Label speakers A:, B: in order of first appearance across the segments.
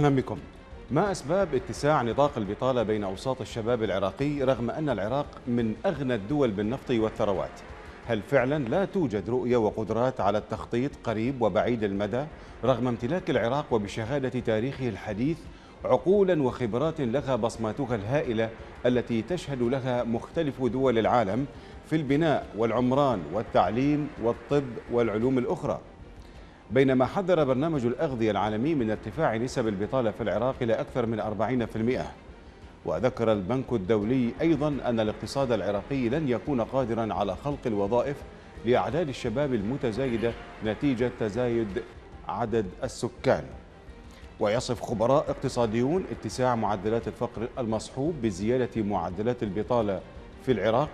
A: أهلا بكم. ما أسباب اتساع نطاق البطالة بين أوساط الشباب العراقي رغم أن العراق من أغنى الدول بالنفط والثروات؟ هل فعلا لا توجد رؤية وقدرات على التخطيط قريب وبعيد المدى رغم امتلاك العراق وبشهادة تاريخه الحديث عقولا وخبرات لها بصماتها الهائلة التي تشهد لها مختلف دول العالم في البناء والعمران والتعليم والطب والعلوم الأخرى؟ بينما حذر برنامج الأغذية العالمي من ارتفاع نسب البطالة في العراق إلى أكثر من 40% وذكر البنك الدولي أيضا أن الاقتصاد العراقي لن يكون قادرا على خلق الوظائف لأعداد الشباب المتزايدة نتيجة تزايد عدد السكان. ويصف خبراء اقتصاديون اتساع معدلات الفقر المصحوب بزيادة معدلات البطالة في العراق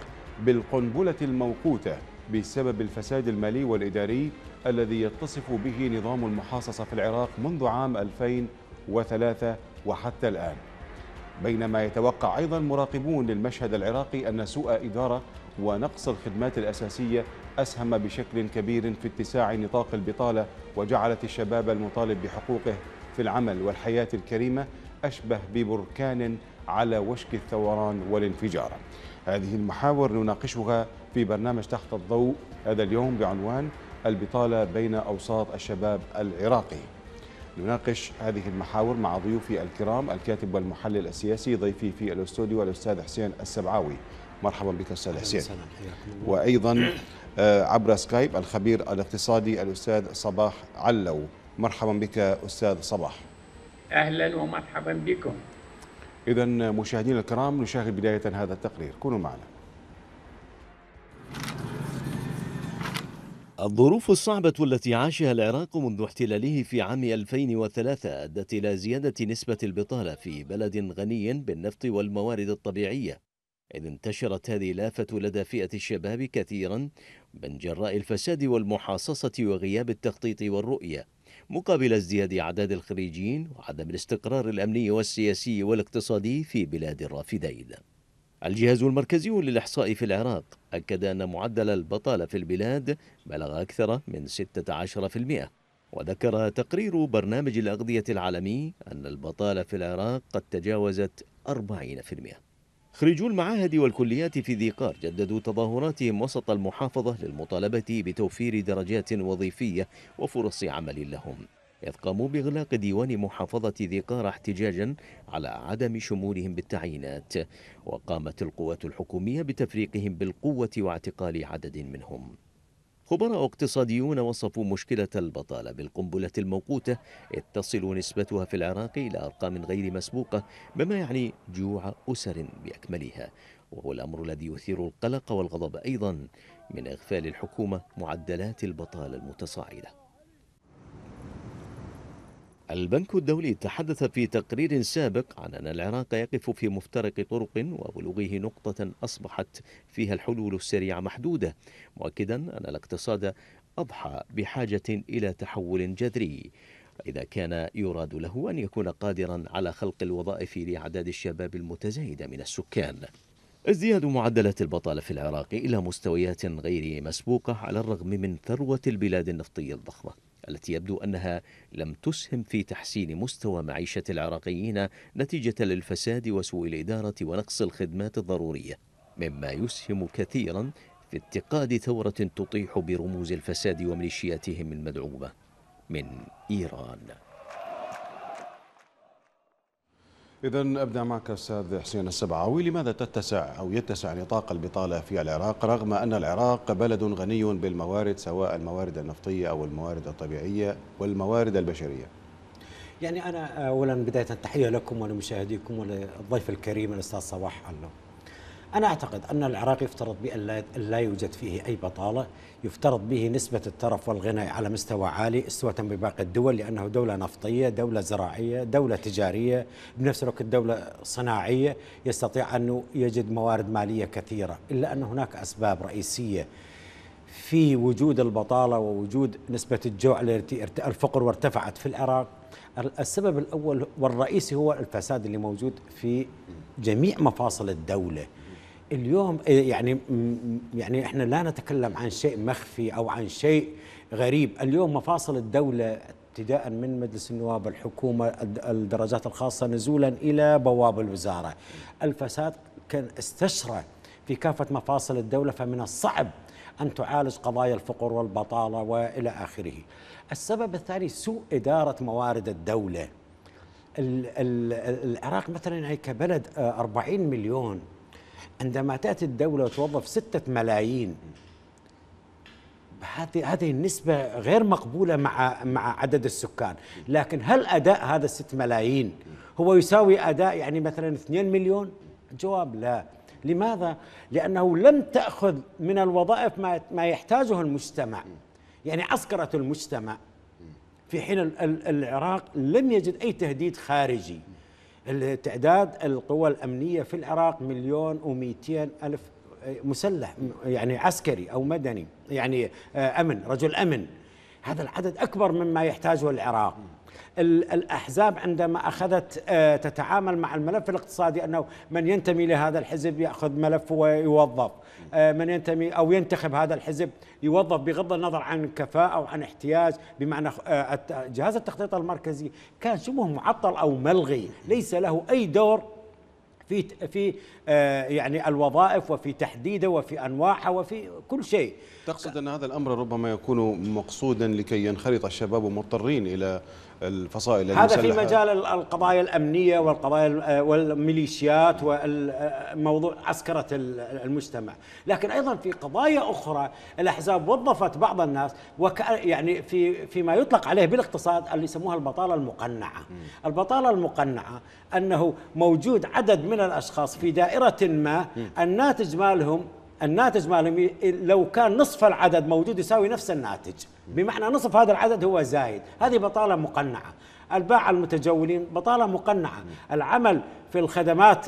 A: بالقنبلة الموقوتة بسبب الفساد المالي والإداري الذي يتصف به نظام المحاصصة في العراق منذ عام 2003 وحتى الآن. بينما يتوقع أيضا مراقبون للمشهد العراقي أن سوء إدارة ونقص الخدمات الأساسية أسهم بشكل كبير في اتساع نطاق البطالة وجعلت الشباب المطالب بحقوقه في العمل والحياة الكريمة أشبه ببركان على وشك الثوران والانفجار. هذه المحاور نناقشها في برنامج تحت الضوء هذا اليوم بعنوان البطالة بين أوساط الشباب العراقي. نناقش هذه المحاور مع ضيوفي الكرام الكاتب والمحلل السياسي ضيفي في الاستوديو الأستاذ حسين السبعاوي. مرحبا بك أستاذ حسين. وأيضا عبر سكايب الخبير الاقتصادي الأستاذ صباح علو. مرحبا بك أستاذ صباح.
B: أهلا ومرحبا بكم.
A: إذا مشاهدينا الكرام نشاهد بداية هذا التقرير. كونوا معنا.
C: الظروف الصعبة التي عاشها العراق منذ احتلاله في عام 2003 أدت إلى زيادة نسبة البطالة في بلد غني بالنفط والموارد الطبيعية إذ انتشرت هذه الآفة لدى فئة الشباب كثيرا من جراء الفساد والمحاصصة وغياب التخطيط والرؤية مقابل ازدياد أعداد الخريجين وعدم الاستقرار الأمني والسياسي والاقتصادي في بلاد الرافدين. الجهاز المركزي للإحصاء في العراق أكد أن معدل البطالة في البلاد بلغ أكثر من 16% وذكر تقرير برنامج الأغذية العالمي أن البطالة في العراق قد تجاوزت 40% خريجو المعاهد والكليات في ذي قار جددوا تظاهراتهم وسط المحافظة للمطالبة بتوفير درجات وظيفية وفرص عمل لهم. إذ قاموا بإغلاق ديوان محافظة ذي قار احتجاجا على عدم شمولهم بالتعيينات وقامت القوات الحكومية بتفريقهم بالقوة واعتقال عدد منهم. خبراء اقتصاديون وصفوا مشكلة البطالة بالقنبلة الموقوتة إذ تصل نسبتها في العراق إلى أرقام غير مسبوقة بما يعني جوع أسر بأكملها وهو الأمر الذي يثير القلق والغضب أيضا من إغفال الحكومة معدلات البطالة المتصاعدة. البنك الدولي تحدث في تقرير سابق عن أن العراق يقف في مفترق طرق وبلوغه نقطة أصبحت فيها الحلول السريعة محدودة مؤكدا أن الاقتصاد أضحى بحاجة إلى تحول جذري. إذا كان يراد له أن يكون قادرا على خلق الوظائف لأعداد الشباب المتزايدة من السكان. ازدياد معدلات البطالة في العراق إلى مستويات غير مسبوقة على الرغم من ثروة البلاد النفطية الضخمة. التي يبدو أنها لم تسهم في تحسين مستوى معيشة العراقيين نتيجة للفساد وسوء الإدارة ونقص الخدمات الضرورية مما يسهم كثيرا في اتقاد ثورة تطيح برموز الفساد وميليشياتهم المدعومة من إيران.
A: إذا أبدأ معك أستاذ حسين السبعاوي لماذا تتسع أو يتسع نطاق البطالة في العراق رغم أن العراق بلد غني بالموارد سواء الموارد النفطية أو الموارد الطبيعية والموارد البشرية؟
D: يعني أنا أولا بداية تحية لكم ولمشاهديكم وللضيف الكريم الأستاذ صباح علو أنا أعتقد أن العراق يفترض بأن لا يوجد فيه أي بطالة يفترض به نسبة الترف والغنى على مستوى عالي استوى بباقي الدول لأنه دولة نفطية دولة زراعية دولة تجارية بنفس الوقت دولة صناعية يستطيع أنه يجد موارد مالية كثيرة. إلا أن هناك أسباب رئيسية في وجود البطالة ووجود نسبة الجوع الفقر وارتفعت في العراق. السبب الأول والرئيسي هو الفساد اللي موجود في جميع مفاصل الدولة. اليوم يعني يعني إحنا لا نتكلم عن شيء مخفي أو عن شيء غريب. اليوم مفاصل الدولة ابتداء من مجلس النواب الحكومة الدرجات الخاصة نزولا إلى بواب الوزارة. الفساد كان استشرى في كافة مفاصل الدولة فمن الصعب أن تعالج قضايا الفقر والبطالة وإلى آخره. السبب الثاني سوء إدارة موارد الدولة. العراق مثلا يعني كبلد 40 آه، مليون عندما تأتي الدولة وتوظف ستة ملايين هذه النسبة غير مقبولة مع مع عدد السكان، لكن هل أداء هذا الست ملايين هو يساوي أداء يعني مثلا 2 مليون؟ الجواب لا، لماذا؟ لأنه لم تأخذ من الوظائف ما ما يحتاجه المجتمع، يعني عسكرة المجتمع في حين العراق لم يجد أي تهديد خارجي تعداد القوى الأمنية في العراق مليون ومئتين ألف مسلح يعني عسكري أو مدني يعني آه، أمن رجل أمن. هذا العدد أكبر مما يحتاجه العراق. الأحزاب عندما أخذت آه، تتعامل مع الملف الاقتصادي أنه من ينتمي لهذا الحزب يأخذ ملف ويوظف. آه، من ينتمي أو ينتخب هذا الحزب يوظف بغض النظر عن كفاءة أو عن احتياج بمعنى جهاز التخطيط المركزي كان شبه معطل أو ملغي. ليس له أي دور في في آه، يعني الوظائف وفي تحديده وفي انواعها وفي كل شيء.
A: تقصد أن هذا الأمر ربما يكون مقصودا لكي ينخرط الشباب مضطرين إلى الفصائل
D: هذا في مجال القضايا الأمنية والقضايا والميليشيات والموضوع عسكرة المجتمع. لكن أيضا في قضايا أخرى الأحزاب وظفت بعض الناس وك يعني في فيما يطلق عليه بالاقتصاد اللي يسموها البطالة المقنعة. البطالة المقنعة أنه موجود عدد من الأشخاص في دائرة ما الناتج مالهم الناتج مالهم لو كان نصف العدد موجود يساوي نفس الناتج. بمعنى نصف هذا العدد هو زايد. هذه بطالة مقنعة. الباعة المتجولين بطالة مقنعة. العمل في الخدمات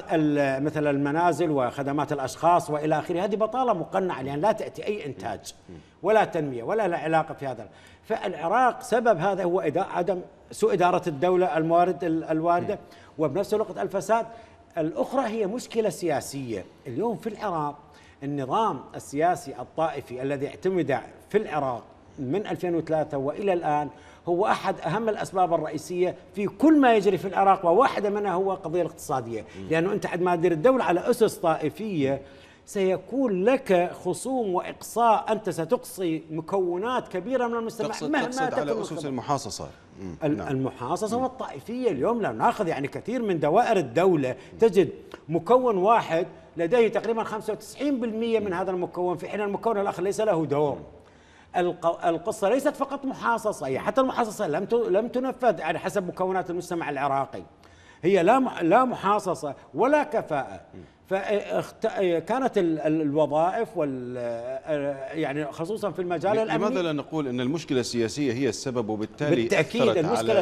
D: مثل المنازل وخدمات الأشخاص وإلى آخره هذه بطالة مقنعة لأن لا تأتي أي إنتاج ولا تنمية ولا لا علاقة في هذا. فالعراق سبب هذا هو عدم سوء إدارة الدولة الموارد الواردة. وبنفس الوقت الفساد. الأخرى هي مشكلة سياسية. اليوم في العراق النظام السياسي الطائفي الذي اعتمد في العراق من 2003 وإلى الآن هو أحد أهم الأسباب الرئيسية في كل ما يجري في العراق وواحده منها هو القضية الاقتصادية، لأنه أنت عندما تدير الدولة على أسس طائفية سيكون لك خصوم وإقصاء أنت ستقصي مكونات كبيرة من المجتمع
A: تقصد مهما تقصد على أسس
D: المحاصصة. المحاصصة والطائفية اليوم لو ناخذ يعني كثير من دوائر الدولة. تجد مكون واحد لديه تقريبا 95% من هذا المكون في حين المكون الآخر ليس له دور. القصة ليست فقط محاصصة هي حتى المحاصصة لم لم تنفذ على حسب مكونات المجتمع العراقي. هي لا لا محاصصة ولا كفاءة. فكانت الوظائف وال يعني خصوصا في المجال الأمني.
A: لماذا لا نقول إن المشكلة السياسية هي السبب وبالتالي
D: بالتأكيد المشكلة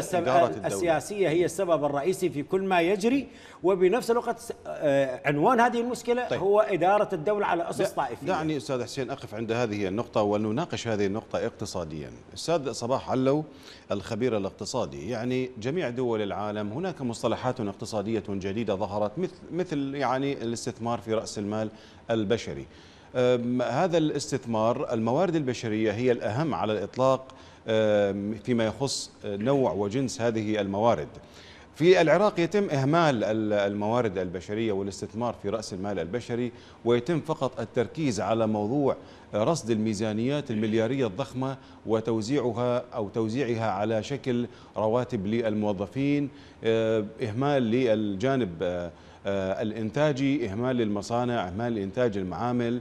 D: السياسية هي السبب الرئيسي في كل ما يجري وبنفس الوقت آه، عنوان هذه المشكلة طيب. هو إدارة الدولة على أسس طائفية.
A: دعني أستاذ حسين أقف عند هذه النقطة ونناقش هذه النقطة اقتصاديا. أستاذ صباح علو الخبير الاقتصادي. يعني جميع دول العالم هناك مصطلحات اقتصادية جديدة ظهرت مثل مثل يعني الاستثمار في رأس المال البشري. هذا الاستثمار الموارد البشرية هي الأهم على الإطلاق فيما يخص نوع وجنس هذه الموارد. في العراق يتم إهمال الموارد البشرية والاستثمار في رأس المال البشري ويتم فقط التركيز على موضوع رصد الميزانيات المليارية الضخمة وتوزيعها أو توزيعها على شكل رواتب للموظفين إهمال للجانب الإنتاجي إهمال للمصانع إهمال لإنتاج المعامل.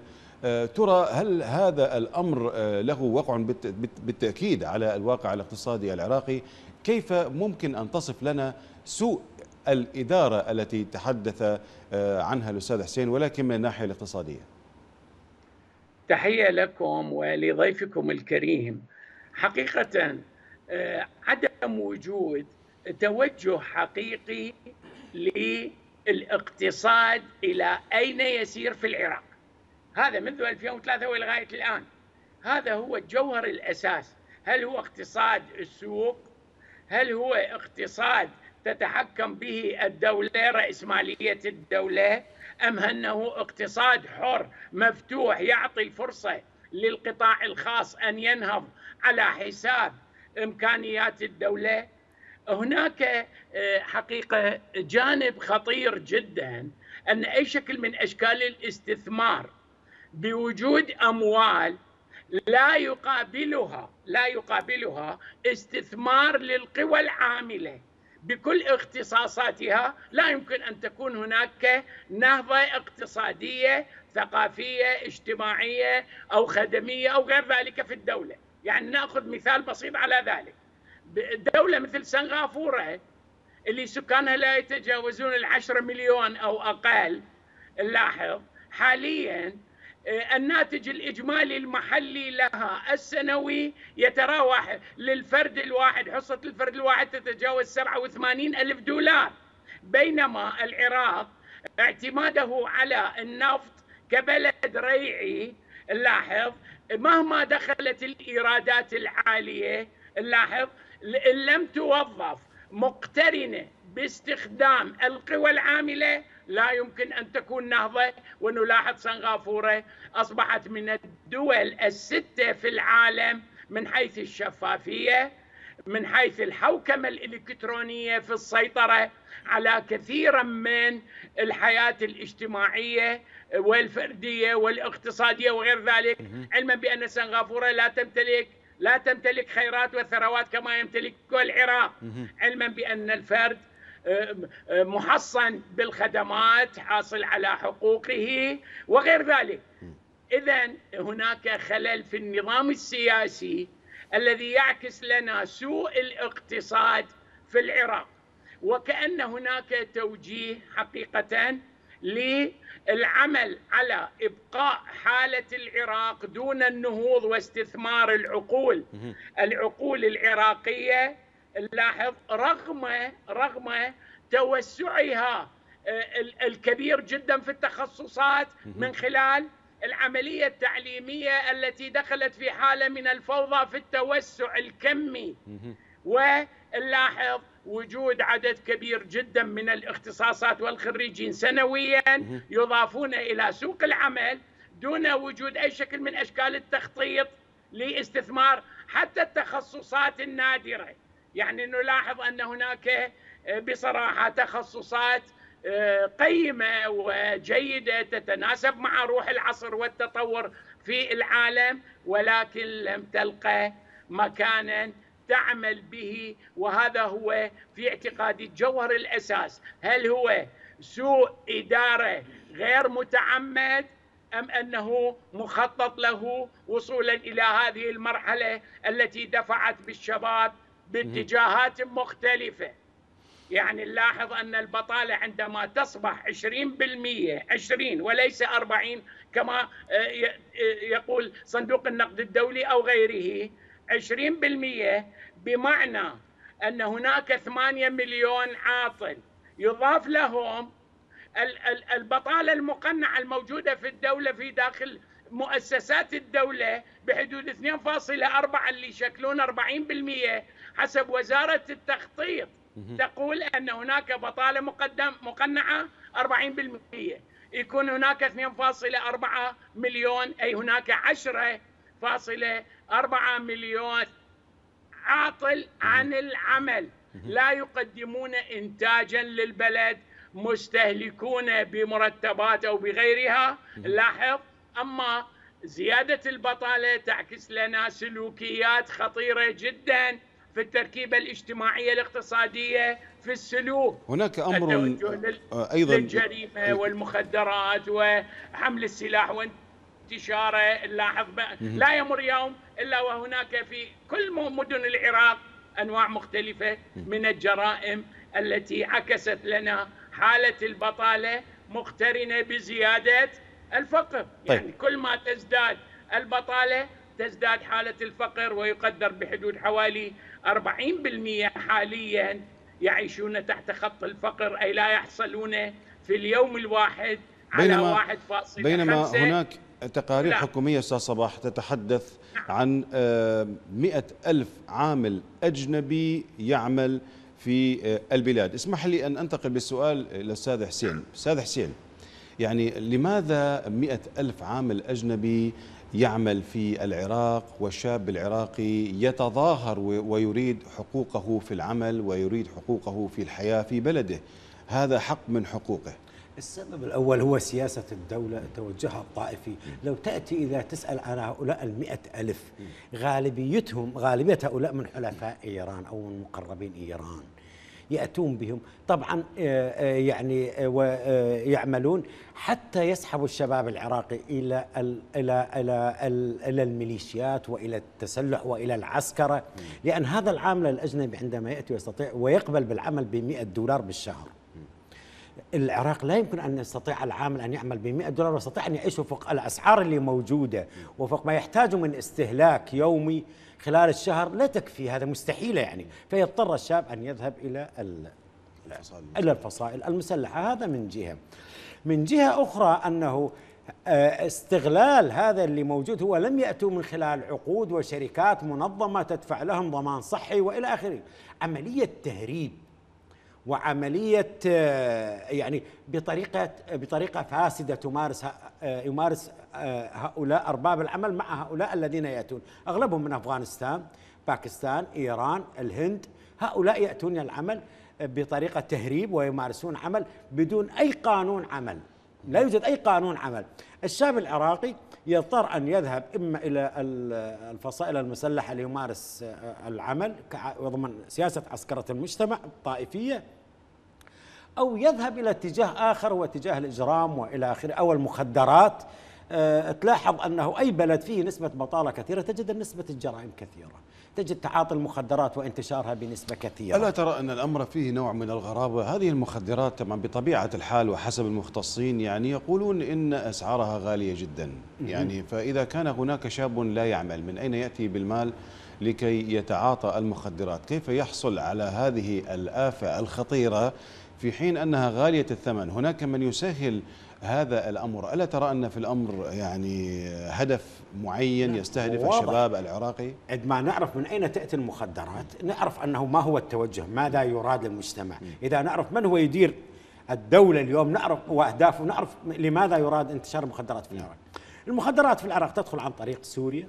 A: ترى هل هذا الأمر له وقع بالتأكيد على الواقع الاقتصادي العراقي؟ كيف ممكن أن تصف لنا سوء الإدارة التي تحدث آه، عنها الأستاذ حسين ولكن من الناحية الاقتصادية؟
B: تحية لكم ولضيفكم الكريم. حقيقة آه، عدم وجود توجه حقيقي للاقتصاد إلى أين يسير في العراق. هذا منذ 2003 ولغاية الآن. هذا هو الجوهر الأساس. هل هو اقتصاد السوق؟ هل هو اقتصاد تتحكم به الدولة رأسمالية الدولة؟ أم أنه اقتصاد حر مفتوح يعطي الفرصة للقطاع الخاص أن ينهض على حساب إمكانيات الدولة؟ هناك آه، حقيقة جانب خطير جدا أن أي شكل من أشكال الاستثمار بوجود أموال لا يقابلها لا يقابلها استثمار للقوى العاملة. بكل اختصاصاتها لا يمكن أن تكون هناك نهضة اقتصادية ثقافية اجتماعية أو خدمية أو غير ذلك في الدولة. يعني نأخذ مثال بسيط على ذلك. دولة مثل سنغافورة اللي سكانها لا يتجاوزون العشرة مليون أو أقل. نلاحظ حاليا آه، الناتج الإجمالي المحلي لها السنوي يتراوح للفرد الواحد حصة الفرد الواحد تتجاوز 87 ألف دولار. بينما العراق اعتماده على النفط كبلد ريعي. نلاحظ مهما دخلت الإيرادات العالية نلاحظ إن لم توظف مقترنة باستخدام القوى العاملة. لا يمكن أن تكون نهضة ونلاحظ سنغافورة أصبحت من الدول الستة في العالم من حيث الشفافية من حيث الحوكمة الإلكترونية في السيطرة على كثيرا من الحياة الاجتماعية والفردية والاقتصادية وغير ذلك. علما بأن سنغافورة لا تمتلك لا تمتلك خيرات وثروات كما يمتلك العراق علما بأن الفرد آه، آه، محصن بالخدمات حاصل على حقوقه وغير ذلك. إذا هناك خلل في النظام السياسي الذي يعكس لنا سوء الاقتصاد في العراق. وكأن هناك توجيه حقيقة للعمل على إبقاء حالة العراق دون النهوض واستثمار العقول. العقول العراقية نلاحظ رغم رغم توسعها آه، الكبير جدا في التخصصات من خلال العملية التعليمية التي دخلت في حالة من الفوضى في التوسع الكمي. ونلاحظ وجود عدد كبير جدا من الاختصاصات والخريجين سنويا يضافون إلى سوق العمل دون وجود أي شكل من أشكال التخطيط لاستثمار حتى التخصصات النادرة. يعني نلاحظ أن هناك آه، بصراحة تخصصات آه، قيمة وجيدة تتناسب مع روح العصر والتطور في العالم ولكن لم تلقى مكانا تعمل به وهذا هو في اعتقادي جوهر الأساس. هل هو سوء إدارة غير متعمد أم أنه مخطط له وصولا إلى هذه المرحلة التي دفعت بالشباب باتجاهات مختلفة؟ يعني نلاحظ أن البطالة عندما تصبح 20% 20 وليس 40 كما آه، يقول صندوق النقد الدولي أو غيره 20% بمعنى أن هناك 8 مليون عاطل يضاف لهم البطالة المقنعة الموجودة في الدولة في داخل مؤسسات الدولة بحدود 2.4 اللي يشكلون 40% حسب وزارة التخطيط تقول أن هناك بطالة مقدم مقنعة 40% يكون هناك 2.4 مليون أي هناك 10 فاصلة أربعة مليون عاطل عن العمل. لا يقدمون إنتاجا للبلد مستهلكون بمرتبات أو بغيرها. لاحظ أما زيادة البطالة تعكس لنا سلوكيات خطيرة جدا في التركيبة الاجتماعية الاقتصادية في السلوك.
A: هناك أمر
B: أيضا للجريمة والمخدرات وحمل السلاح انتشاره نلاحظ لا يمر يوم إلا وهناك في كل مدن العراق أنواع مختلفة من الجرائم التي عكست لنا حالة البطالة مقترنة بزيادة الفقر. طيب. يعني كل ما تزداد البطالة تزداد حالة الفقر ويقدر بحدود حوالي 40% حاليا يعيشون تحت خط الفقر أي لا يحصلون في اليوم الواحد على
A: بينما 1.5 بينما هناك تقارير لا. حكومية أستاذ صباح تتحدث عن آه، مئة ألف عامل أجنبي يعمل في آه، البلاد. اسمح لي أن أنتقل بالسؤال للأستاذ حسين. أستاذ حسين يعني لماذا مئة ألف عامل أجنبي يعمل في العراق والشاب العراقي يتظاهر ويريد حقوقه في العمل ويريد حقوقه في الحياة في بلده؟ هذا حق من حقوقه.
D: السبب الأول هو سياسة الدولة توجهها الطائفي. لو تأتي إذا تسأل عن هؤلاء المئة ألف غالبيتهم غالبية هؤلاء من حلفاء إيران أو من مقربين إيران. يأتون بهم. طبعا آه، آه، يعني آه، يعملون حتى يسحبوا الشباب العراقي إلى إلى إلى إلى الميليشيات وإلى التسلح وإلى العسكرة. لأن هذا العامل الأجنبي عندما يأتي ويستطيع ويقبل بالعمل ب 100 دولار بالشهر. العراق لا يمكن أن يستطيع العامل ان يعمل ب 100 دولار ويستطيع أن يعيش وفق الأسعار اللي موجودة وفق ما يحتاجه من استهلاك يومي خلال الشهر لا تكفي هذا مستحيل يعني. فيضطر الشاب أن يذهب إلى إلى الفصائل المسلحة. هذا من جهة. من جهة أخرى أنه آه، استغلال هذا اللي موجود هو لم يأتوا من خلال عقود وشركات منظمة تدفع لهم ضمان صحي وإلى آخره. عملية تهريب. وعملية آه، يعني بطريقة بطريقة فاسدة تمارس آه، يمارس آه، هؤلاء أرباب العمل مع هؤلاء الذين يأتون. أغلبهم من أفغانستان باكستان إيران الهند. هؤلاء يأتون العمل بطريقة تهريب ويمارسون عمل بدون أي قانون عمل. لا يوجد أي قانون عمل. الشاب العراقي يضطر أن يذهب إما إلى الفصائل المسلحة ليمارس العمل وضمن سياسة عسكرة المجتمع الطائفية أو يذهب إلى اتجاه آخر هو اتجاه الإجرام وإلى آخره أو المخدرات. تلاحظ أنه أي بلد فيه نسبة بطالة كثيرة تجد نسبة الجرائم كثيرة. تجد تعاطي المخدرات وانتشارها بنسبة كثيرة.
A: ألا ترى أن الأمر فيه نوع من الغرابة؟ هذه المخدرات طبعا بطبيعة الحال وحسب المختصين يعني يقولون إن أسعارها غالية جدا. يعني فإذا كان هناك شاب لا يعمل من أين يأتي بالمال لكي يتعاطى المخدرات؟ كيف يحصل على هذه الآفة الخطيرة في حين أنها غالية الثمن؟ هناك من يسهل هذا الأمر. ألا ترى أن في الأمر يعني هدف معين يستهدف واضح. الشباب العراقي؟
D: عندما نعرف من أين تأتي المخدرات نعرف أنه ما هو التوجه ماذا يراد للمجتمع. إذا نعرف من هو يدير الدولة اليوم نعرف وأهدافه نعرف لماذا يراد انتشار المخدرات في العراق. المخدرات في العراق تدخل عن طريق سوريا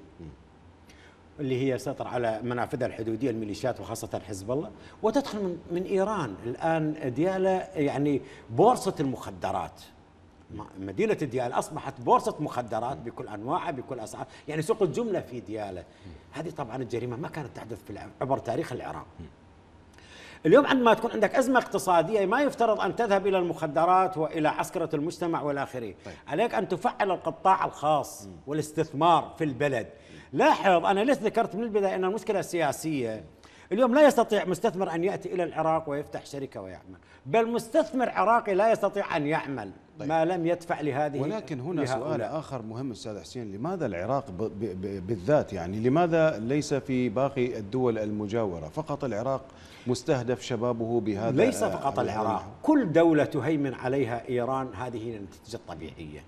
D: اللي هي سيطر على منافذها الحدودية الميليشيات وخاصة حزب الله وتدخل من, من إيران. الآن ديالا يعني بورصة المخدرات. مدينة ديالا أصبحت بورصة مخدرات بكل أنواعها بكل أسعار. يعني سوق الجملة في ديالا هذه طبعا الجريمة ما كانت تحدث في عبر تاريخ العراق. اليوم عندما تكون عندك أزمة اقتصادية ما يفترض أن تذهب إلى المخدرات وإلى عسكرة المجتمع والى آخره. طيب. عليك أن تفعل القطاع الخاص والاستثمار في البلد. لاحظ أنا ليش ذكرت من البداية أن المشكلة السياسية اليوم لا يستطيع مستثمر أن يأتي إلى العراق ويفتح شركة ويعمل. بل مستثمر عراقي لا يستطيع أن يعمل طيب. ما لم يدفع لهذه
A: ولكن هنا لهؤلاء. سؤال آخر مهم أستاذ حسين لماذا العراق بالذات يعني لماذا ليس في باقي الدول المجاورة؟ فقط العراق مستهدف شبابه بهذا
D: ليس فقط العراق كل دولة تهيمن عليها إيران هذه هي النتيجة الطبيعية.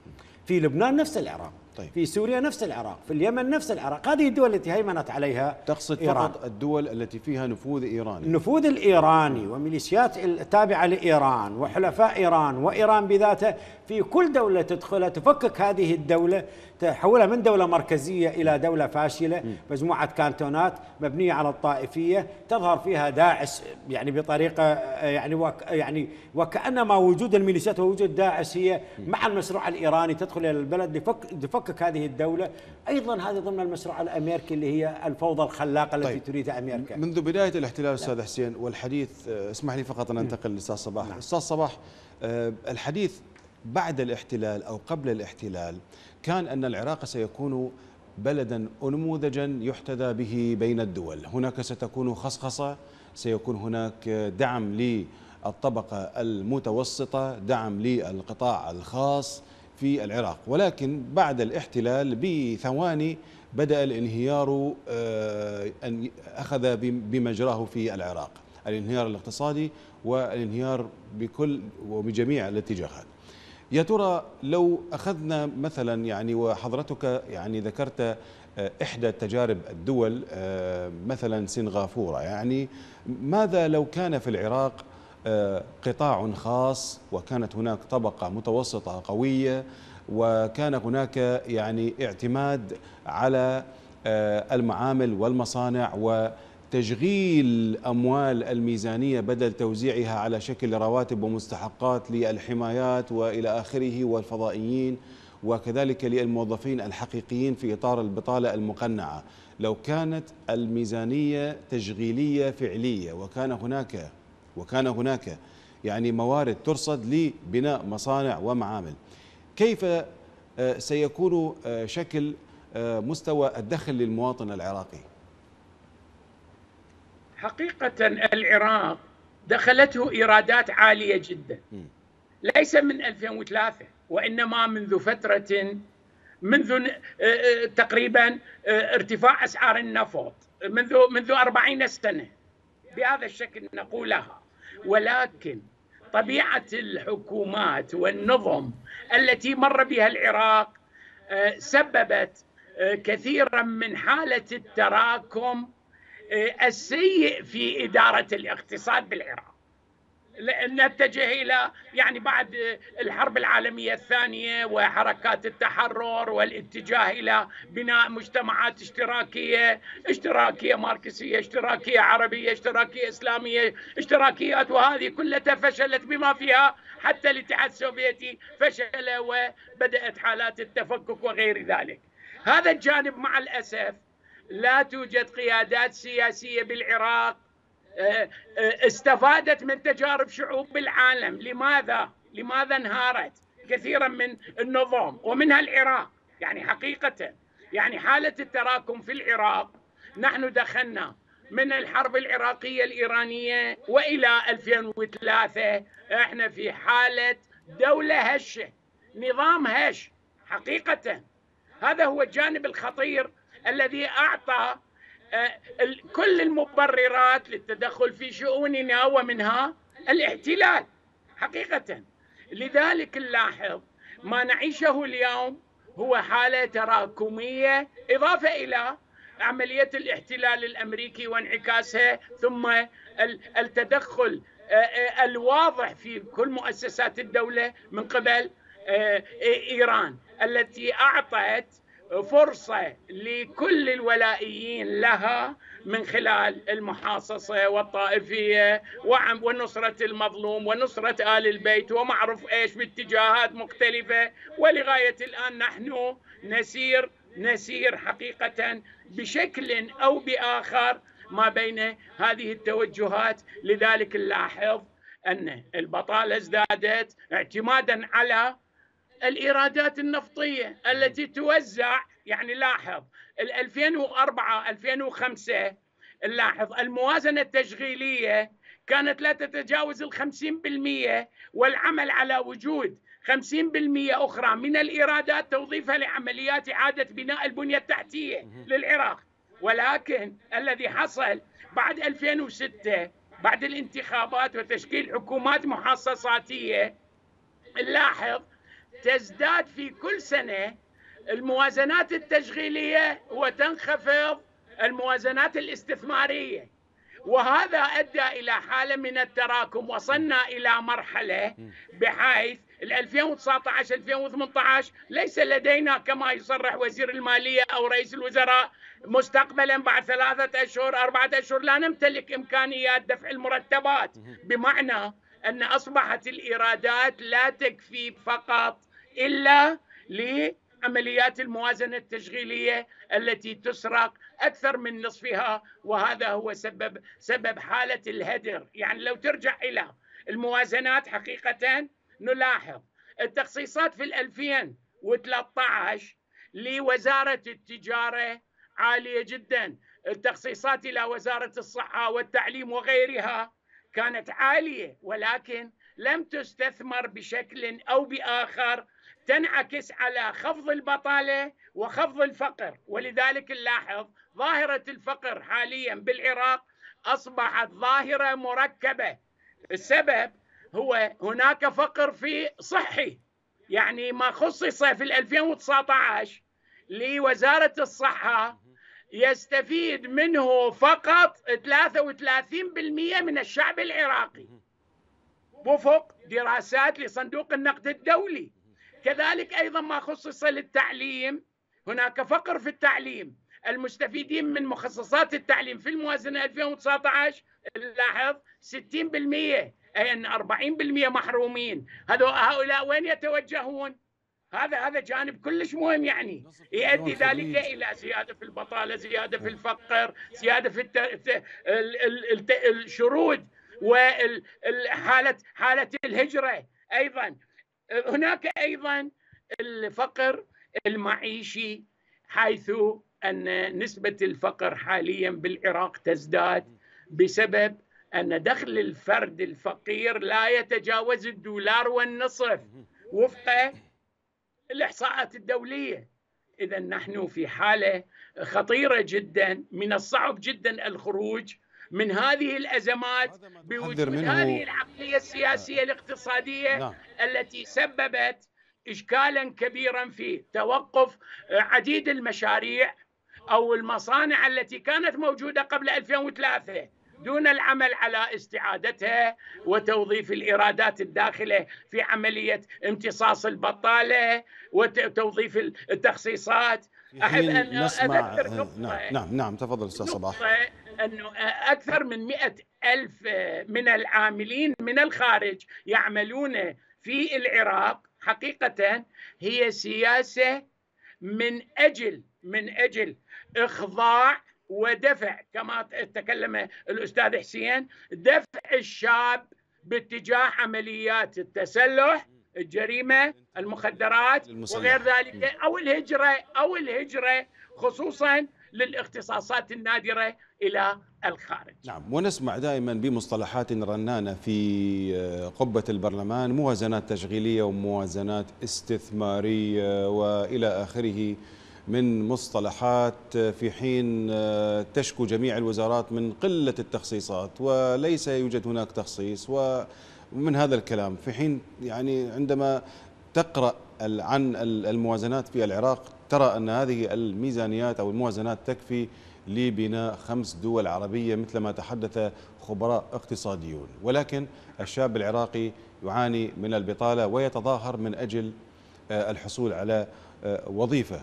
D: في لبنان نفس العراق. طيب. في سوريا نفس العراق في اليمن نفس العراق هذه الدول التي هيمنت عليها
A: تقصد إيران. فقط الدول التي فيها نفوذ إيراني
D: النفوذ الإيراني وميليشيات التابعة لإيران وحلفاء إيران وإيران بذاتها في كل دولة تدخلها تفكك هذه الدولة تحولها من دولة مركزية إلى دولة فاشلة مجموعة كانتونات مبنية على الطائفية تظهر فيها داعش يعني بطريقة يعني وك يعني وكأنما وجود الميليشيات ووجود داعش هي مع المشروع الإيراني تدخل إلى البلد لفك لفكك هذه الدولة. أيضا هذه ضمن المشروع الأمريكي اللي هي الفوضى الخلاقة التي طيب. تريدها أمريكا.
A: منذ بداية الاحتلال أستاذ حسين والحديث آه، اسمح لي فقط أن أنتقل للأستاذ صباح. نعم. أستاذ صباح آه، الحديث بعد الاحتلال أو قبل الاحتلال كان أن العراق سيكون بلدا أنموذجا يحتذى به بين الدول. هناك ستكون خصخصة سيكون هناك دعم للطبقة المتوسطة دعم للقطاع الخاص في العراق. ولكن بعد الاحتلال بثواني بدأ الانهيار آه، أن أخذ بمجراه في العراق. الانهيار الاقتصادي والانهيار بكل وبجميع الاتجاهات. يا ترى لو أخذنا مثلا يعني وحضرتك يعني ذكرت آه، إحدى تجارب الدول آه، مثلا سنغافورة. يعني ماذا لو كان في العراق آه، قطاع خاص وكانت هناك طبقة متوسطة قوية وكان هناك يعني اعتماد على المعامل والمصانع وتشغيل أموال الميزانية بدل توزيعها على شكل رواتب ومستحقات للحمايات وإلى آخره والفضائيين وكذلك للموظفين الحقيقيين في إطار البطالة المقنعة. لو كانت الميزانية تشغيلية فعلية وكان هناك وكان هناك يعني موارد ترصد لبناء مصانع ومعامل. كيف آه، سيكون آه، شكل آه، مستوى الدخل للمواطن العراقي؟
B: حقيقة العراق دخلته إيرادات عالية جدا. ليس من 2003 وإنما منذ فترة منذ تقريبا ارتفاع أسعار النفط منذ منذ 40 سنة. بهذا الشكل نقولها. ولكن طبيعة الحكومات والنظم التي مر بها العراق آه، سببت آه، كثيرا من حالة التراكم آه، السيء في إدارة الاقتصاد بالعراق نتجه إلى يعني بعد الحرب العالمية الثانية وحركات التحرر والاتجاه إلى بناء مجتمعات اشتراكية، اشتراكية ماركسية، اشتراكية عربية، اشتراكية إسلامية، اشتراكيات وهذه كلها فشلت بما فيها حتى الاتحاد السوفيتي فشل وبدأت حالات التفكك وغير ذلك. هذا الجانب مع الأسف لا توجد قيادات سياسية بالعراق. آه، آه، استفادت من تجارب شعوب بالعالم. لماذا؟ لماذا انهارت كثيرا من النظام ومنها العراق؟ يعني حقيقة يعني حالة التراكم في العراق. نحن دخلنا من الحرب العراقية الإيرانية وإلى 2003 إحنا في حالة دولة هشة نظام هش حقيقة. هذا هو الجانب الخطير الذي أعطى آه، كل المبررات للتدخل في شؤوننا ومنها الاحتلال حقيقة. لذلك نلاحظ ما نعيشه اليوم هو حالة تراكمية إضافة إلى عملية الاحتلال الأمريكي وانعكاسها ثم التدخل آه، آه، الواضح في كل مؤسسات الدولة من قبل إيران التي أعطت فرصة لكل الولائيين لها من خلال المحاصصة والطائفية ونصرة المظلوم ونصرة آل البيت ومعروف إيش باتجاهات مختلفة. ولغاية الآن نحن نسير نسير حقيقة بشكل أو بآخر ما بين هذه التوجهات. لذلك نلاحظ أن البطالة ازدادت اعتمادا على الإيرادات النفطية التي توزع يعني لاحظ 2004 2005 نلاحظ الموازنة التشغيلية كانت لا تتجاوز ال 50% والعمل على وجود 50% أخرى من الإيرادات توظيفها لعمليات إعادة بناء البنية التحتية للعراق. ولكن الذي حصل بعد 2006 بعد الانتخابات وتشكيل حكومات محاصصاتية نلاحظ تزداد في كل سنة. الموازنات التشغيلية وتنخفض الموازنات الاستثمارية. وهذا أدى إلى حالة من التراكم وصلنا إلى مرحلة بحيث 2019 2018 ليس لدينا كما يصرح وزير المالية أو رئيس الوزراء. مستقبلا بعد ثلاثة أشهر أربعة أشهر لا نمتلك إمكانيات دفع المرتبات. بمعنى أن أصبحت الإيرادات لا تكفي فقط إلا لعمليات الموازنة التشغيلية التي تسرق أكثر من نصفها وهذا هو سبب سبب حالة الهدر، يعني لو ترجع إلى الموازنات حقيقه نلاحظ التخصيصات في 2013 لوزارة التجارة عالية جدا، التخصيصات إلى وزارة الصحة والتعليم وغيرها كانت عالية ولكن لم تستثمر بشكل أو بآخر تنعكس على خفض البطالة وخفض الفقر. ولذلك نلاحظ ظاهرة الفقر حاليا بالعراق أصبحت ظاهرة مركبة. السبب هو هناك فقر في صحي. يعني ما خصص في 2019 لوزارة الصحة يستفيد منه فقط 33% من الشعب العراقي. وفق دراسات لصندوق النقد الدولي. كذلك أيضا ما خصص للتعليم. هناك فقر في التعليم. المستفيدين من مخصصات التعليم في الموازنة 2019 لاحظ 60% اي ان 40% محرومين. هؤلاء وين يتوجهون؟ هذا هذا جانب كلش مهم يعني. يؤدي ذلك إلى زيادة في البطالة، زيادة في الفقر، زيادة في الشرود وحاله حالة الهجرة. أيضا هناك أيضا الفقر المعيشي حيث أن نسبة الفقر حاليا بالعراق تزداد بسبب أن دخل الفرد الفقير لا يتجاوز الدولار والنصف وفق الإحصاءات الدولية. اذا نحن في حالة خطيرة جدا من الصعب جدا الخروج من هذه الأزمات بوجود هذه العقلية السياسية الاقتصادية نعم. التي سببت اشكالا كبيرا في توقف عديد المشاريع أو المصانع التي كانت موجودة قبل 2003 دون العمل على استعادتها وتوظيف الإيرادات الداخلة في عملية امتصاص البطالة وتوظيف التخصيصات.
A: أحب أن أذكر نقطة. نعم نعم نعم تفضل أستاذ صباح.
B: أنه أكثر من مئة ألف من العاملين من الخارج يعملون في العراق حقيقة هي سياسة من أجل من أجل إخضاع ودفع كما تكلم الأستاذ حسين دفع الشاب باتجاه عمليات التسلح الجريمة المخدرات وغير ذلك أو الهجرة أو الهجرة خصوصا للاختصاصات النادرة إلى الخارج.
A: نعم ونسمع دائما بمصطلحات رنانة في آه، قبة البرلمان موازنات تشغيلية وموازنات استثمارية وإلى آخره من مصطلحات في حين آه، تشكو جميع الوزارات من قلة التخصيصات وليس يوجد هناك تخصيص ومن هذا الكلام في حين يعني عندما تقرأ عن الموازنات في العراق ترى أن هذه الميزانيات أو الموازنات تكفي لبناء خمس دول عربية مثل ما تحدث خبراء اقتصاديون. ولكن الشاب العراقي يعاني من البطالة ويتظاهر من أجل آه، الحصول على آه، وظيفة.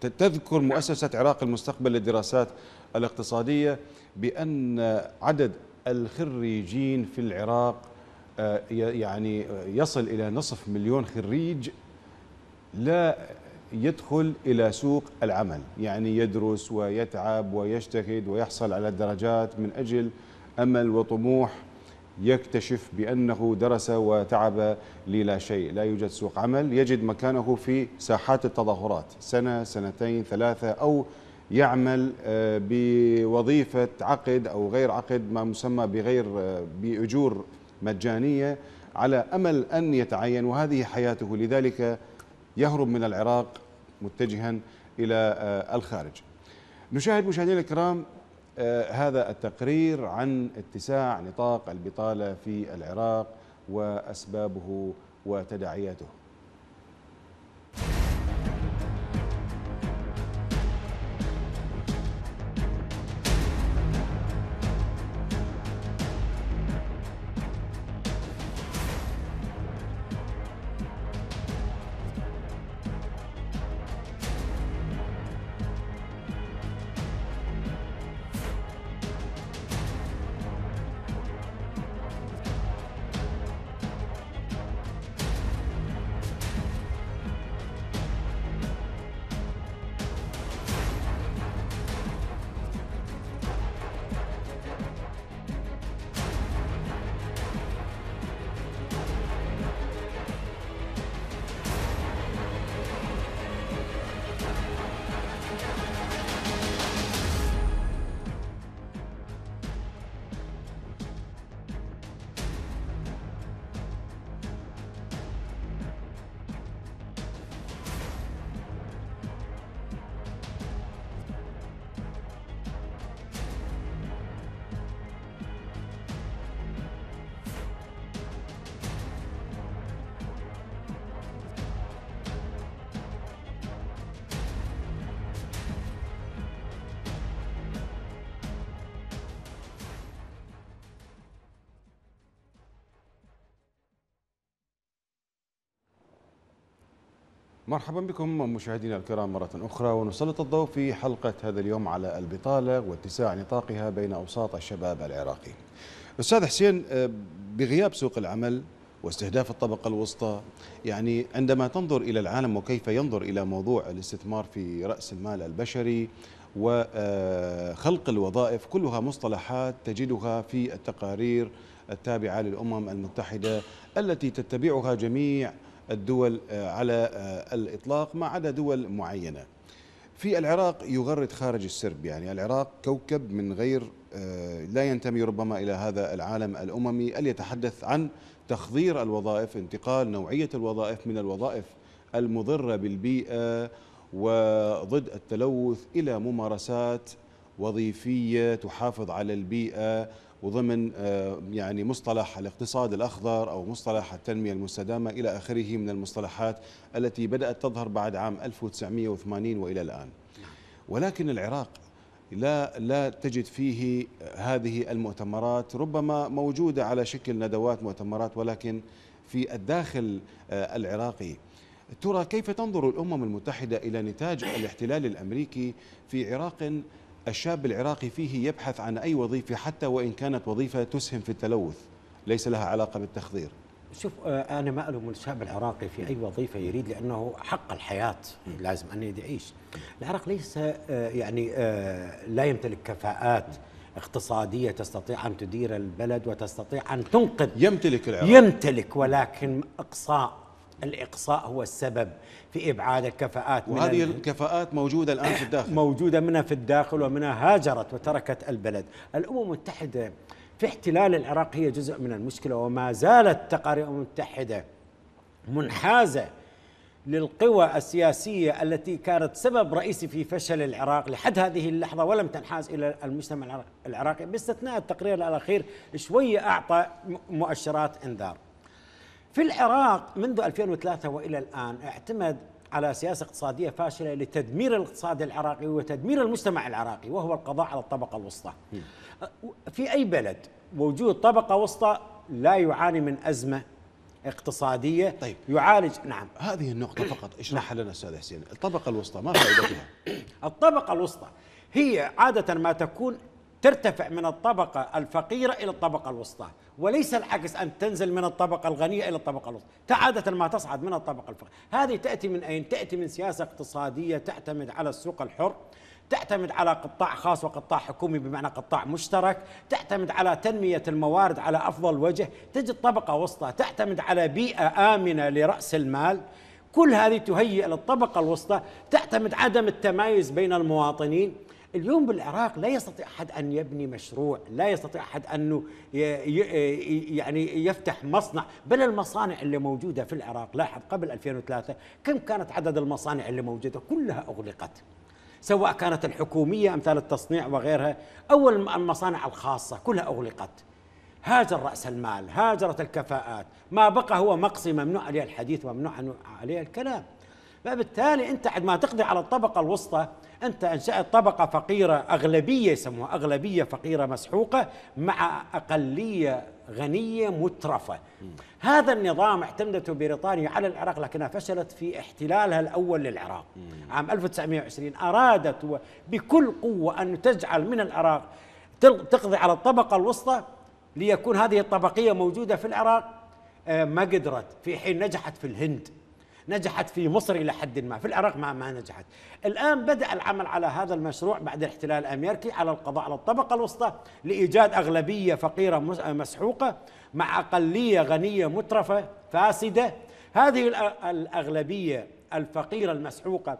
A: تذكر مؤسسة عراق المستقبل للدراسات الاقتصادية بأن عدد الخريجين في العراق آه، يعني يصل إلى نصف مليون خريج لا يدخل إلى سوق العمل يعني يدرس ويتعب ويجتهد ويحصل على الدرجات من أجل أمل وطموح يكتشف بأنه درس وتعب للا شيء لا يوجد سوق عمل يجد مكانه في ساحات التظاهرات سنة سنتين ثلاثة أو يعمل آه، بوظيفة عقد أو غير عقد ما مسمى بغير آه، بأجور مجانية على أمل أن يتعين وهذه حياته. لذلك يهرب من العراق متجها إلى آه، الخارج. نشاهد مشاهدينا الكرام آه، هذا التقرير عن اتساع نطاق البطالة في العراق وأسبابه وتداعياته. مرحبا بكم مشاهدينا الكرام مرة أخرى ونسلط الضوء في حلقة هذا اليوم على البطالة واتساع نطاقها بين أوساط الشباب العراقي. أستاذ حسين آه، بغياب سوق العمل واستهداف الطبقة الوسطى يعني عندما تنظر إلى العالم وكيف ينظر إلى موضوع الاستثمار في رأس المال البشري وخلق الوظائف كلها مصطلحات تجدها في التقارير التابعة للأمم المتحدة التي تتبعها جميع الدول آه، على آه، الإطلاق ما عدا دول معينة. في العراق يغرد خارج السرب يعني العراق كوكب من غير آه، لا ينتمي ربما إلى هذا العالم الأممي اللي يتحدث عن تخضير الوظائف انتقال نوعية الوظائف من الوظائف المضرة بالبيئة وضد التلوث إلى ممارسات وظيفية تحافظ على البيئة وضمن آه، يعني مصطلح الاقتصاد الأخضر أو مصطلح التنمية المستدامة إلى آخره من المصطلحات التي بدأت تظهر بعد عام 1980 وإلى الآن. ولكن العراق لا لا تجد فيه هذه المؤتمرات ربما موجودة على شكل ندوات مؤتمرات ولكن في الداخل آه، العراقي. ترى كيف تنظر الأمم المتحدة إلى نتاج الاحتلال الأمريكي في عراق الشاب العراقي فيه يبحث عن أي وظيفة حتى وإن كانت وظيفة تسهم في التلوث ليس لها علاقة بالتخدير.
D: شوف آه، أنا ما ألوم الشاب العراقي في أي وظيفة يريد لأنه حق الحياة لازم أن يعيش. العراق ليس آه، يعني آه، لا يمتلك كفاءات اقتصادية تستطيع أن تدير البلد وتستطيع أن تنقذ.
A: يمتلك العراق.
D: يمتلك ولكن اقصاء الإقصاء هو السبب في إبعاد الكفاءات من
A: وهذه
D: ال-
A: الكفاءات موجودة الآن في الداخل.
D: موجودة منها في الداخل ومنها هاجرت وتركت البلد. الأمم المتحدة في احتلال العراق هي جزء من المشكلة وما زالت تقارير الأمم المتحدة منحازة للقوى السياسية التي كانت سبب رئيسي في فشل العراق لحد هذه اللحظة ولم تنحاز إلى المجتمع العراق- العراقي. باستثناء التقرير الأخير شوية أعطى مؤشرات إنذار. في العراق منذ 2003 وإلى الآن اعتمد على سياسة اقتصادية فاشلة لتدمير الاقتصاد العراقي وتدمير المجتمع العراقي وهو القضاء على الطبقة الوسطى. في أي بلد وجود طبقة وسطى لا يعاني من أزمة اقتصادية
A: طيب.
D: يعالج؟ نعم.
A: هذه النقطة فقط. اشرحها لنا أستاذ حسين. الطبقة الوسطى ما فائدتها؟
D: الطبقة الوسطى هي عادة ما تكون ترتفع من الطبقة الفقيرة إلى الطبقة الوسطى وليس العكس أن تنزل من الطبقة الغنية إلى الطبقة الوسطى عادة ما تصعد من الطبقة الفقيرة. هذه تأتي من أين؟ تأتي من سياسة اقتصادية تعتمد على السوق الحر تعتمد على قطاع خاص وقطاع حكومي بمعنى قطاع مشترك تعتمد على تنمية الموارد على أفضل وجه تجد طبقة وسطى تعتمد على بيئة آمنة لرأس المال. كل هذه تهيئ للطبقة الوسطى تعتمد عدم التمايز بين المواطنين. اليوم بالعراق لا يستطيع أحد أن يبني مشروع، لا يستطيع ي- ي- يعني يفتح مصنع، بل المصانع اللي موجودة في العراق لاحظ قبل 2003 كم كانت عدد المصانع اللي موجودة؟ كلها أغلقت. سواء كانت الحكومية امثال التصنيع وغيرها أو الم- المصانع الخاصة كلها أغلقت. هاجر رأس المال، هاجرت الكفاءات، ما بقى هو مقصي ممنوع عليه الحديث وممنوع عليه الكلام. فبالتالي أنت عندما تقضي على الطبقة الوسطى أنت انشات طبقة فقيرة أغلبية يسموها أغلبية فقيرة مسحوقة مع أقلية غنية مترفة. هذا النظام اعتمدته بريطانيا على العراق لكنها فشلت في احتلالها الأول للعراق. عام 1920 أرادت و- بكل قوة أن تجعل من العراق تقضي على الطبقة الوسطى ليكون هذه الطبقية موجودة في العراق آه، ما قدرت في حين نجحت في الهند نجحت في مصر إلى حد ما في العراق ما ما نجحت. الآن بدأ العمل على هذا المشروع بعد الاحتلال الامريكي على القضاء على الطبقة الوسطى لإيجاد أغلبية فقيرة مس- مسحوقة مع أقلية غنية مترفة فاسدة. هذه الأ- الأغلبية الفقيرة المسحوقة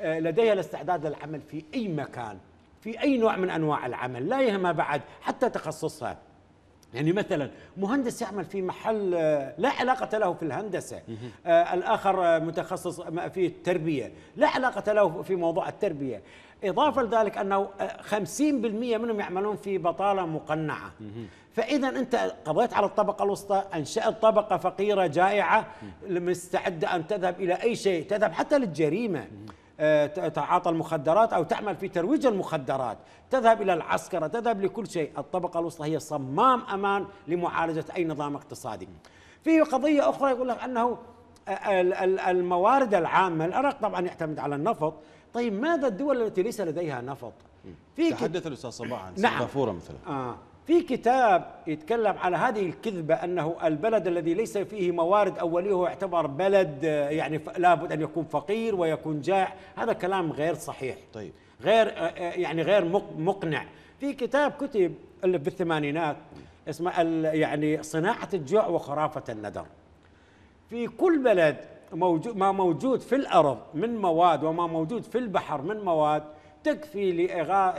D: آه، لديها الاستعداد للعمل في أي مكان في أي نوع من أنواع العمل لا يهمها بعد حتى تخصصها. يعني مثلا مهندس يعمل في محل آه، لا علاقة له في الهندسة آه الآخر آه، متخصص في التربية لا علاقة له في موضوع التربية. إضافة لذلك أنه آه، 50% منهم يعملون في بطالة مقنعة. فإذا أنت قضيت على الطبقة الوسطى أنشأت طبقة فقيرة جائعة مستعدة أن تذهب إلى أي شيء تذهب حتى للجريمة. تتعاطى المخدرات أو تعمل في ترويج المخدرات، تذهب إلى العسكره، تذهب لكل شيء، الطبقة الوسطى هي صمام أمان لمعالجة أي نظام اقتصادي. في قضية أخرى يقول لك أنه الموارد العامة العراق طبعا يعتمد على النفط. طيب ماذا الدول التي ليس لديها نفط؟
A: في تحدث الأستاذ صباح عن
D: نعم.
A: سنغافورة مثلا.
D: آه. في كتاب يتكلم على هذه الكذبة أنه البلد الذي ليس فيه موارد أولية هو يعتبر بلد يعني لابد أن يكون فقير ويكون جائع. هذا كلام غير صحيح
A: طيب.
D: غير آه، آه، يعني غير مقنع. في كتاب كتب اللي بالثمانينات اسمه يعني صناعة الجوع وخرافة الندر في كل بلد موجود ما موجود في الأرض من مواد وما موجود في البحر من مواد تكفي لإغا...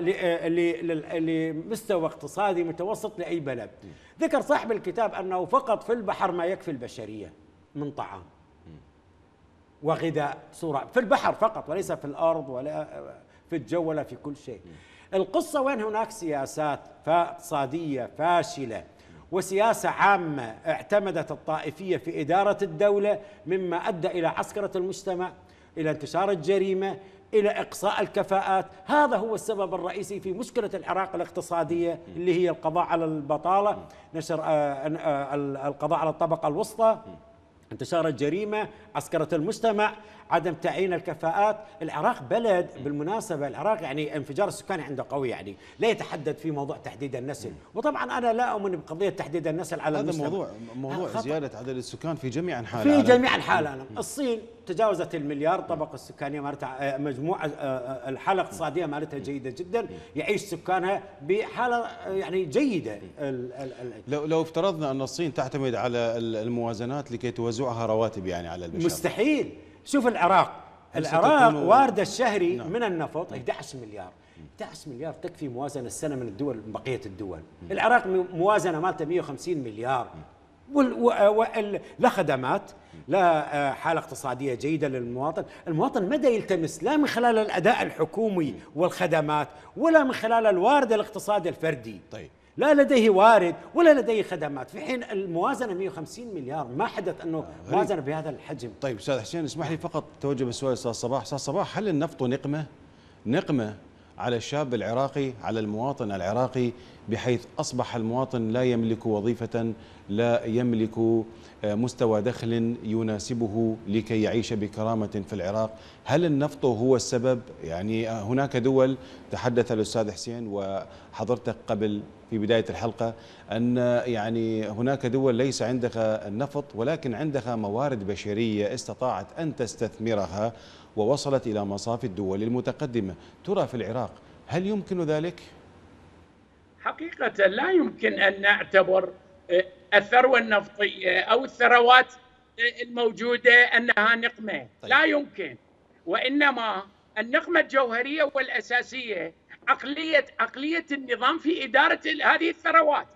D: لمستوى اقتصادي متوسط لأي بلد. ذكر صاحب الكتاب أنه فقط في البحر ما يكفي البشرية من طعام وغذاء صورة في البحر فقط وليس في الأرض ولا في الجو ولا في كل شيء. القصة وين هناك؟ سياسات اقتصادية فاشلة وسياسة عامة اعتمدت الطائفية في إدارة الدولة مما أدى إلى عسكرة المجتمع إلى انتشار الجريمة إلى إقصاء الكفاءات، هذا هو السبب الرئيسي في مشكلة العراق الاقتصادية اللي هي القضاء على البطالة، نشر آه، آه، القضاء على الطبقة الوسطى، انتشار الجريمة، عسكرة المجتمع، عدم تعيين الكفاءات. العراق بلد بالمناسبة العراق يعني انفجار السكاني عنده قوي يعني لا يتحدث في موضوع تحديد النسل. وطبعا أنا لا أؤمن بقضية تحديد النسل على
A: هذا موضوع موضوع زيادة عدد السكان في جميع أنحاء
D: في جميع أنحاء العالم. الصين تجاوزت المليار الطبقة السكانية مالتها آه، مجموعة آه، آه، الحالة الاقتصادية مالتها جيدة جدا. يعيش سكانها بحالة يعني جيدة.
A: لو لو افترضنا أن الصين تعتمد على الموازنات لكي توزعها رواتب يعني على البشر.
D: مستحيل. شوف العراق. العراق وارد الشهري نعم. من النفط 11 مليار. 11 مليار تكفي موازنة السنة من الدول من بقية الدول. العراق موازنة مالته 150 مليار. لا خدمات لا آه، حالة اقتصادية جيدة للمواطن. المواطن مدى يلتمس؟ لا من خلال الأداء الحكومي والخدمات ولا من خلال الوارد الاقتصادي الفردي.
A: طيب.
D: لا لديه وارد ولا لديه خدمات. في حين الموازنة 150 مليار ما حدث أنه آه موازنه بهذا الحجم.
A: طيب أستاذ حسين اسمح لي فقط توجه بالسؤال أستاذ صباح. أستاذ صباح هل النفط نقمة؟ نقمة على الشاب العراقي على المواطن العراقي بحيث أصبح المواطن لا يملك وظيفة لا يملك آه، مستوى دخل يناسبه لكي يعيش بكرامة في العراق. هل النفط هو السبب؟ يعني آه، هناك دول تحدث الأستاذ حسين وحضرتك قبل في بداية الحلقة أن يعني هناك دول ليس عندها النفط ولكن عندها موارد بشرية استطاعت أن تستثمرها ووصلت إلى مصاف الدول المتقدمة. ترى في العراق هل يمكن ذلك؟
B: حقيقة لا يمكن أن نعتبر الثروة النفطية أو الثروات الموجودة أنها نقمة. طيب. لا يمكن. وإنما النقمة الجوهرية والأساسية عقلية عقلية النظام في إدارة هذه الثروات.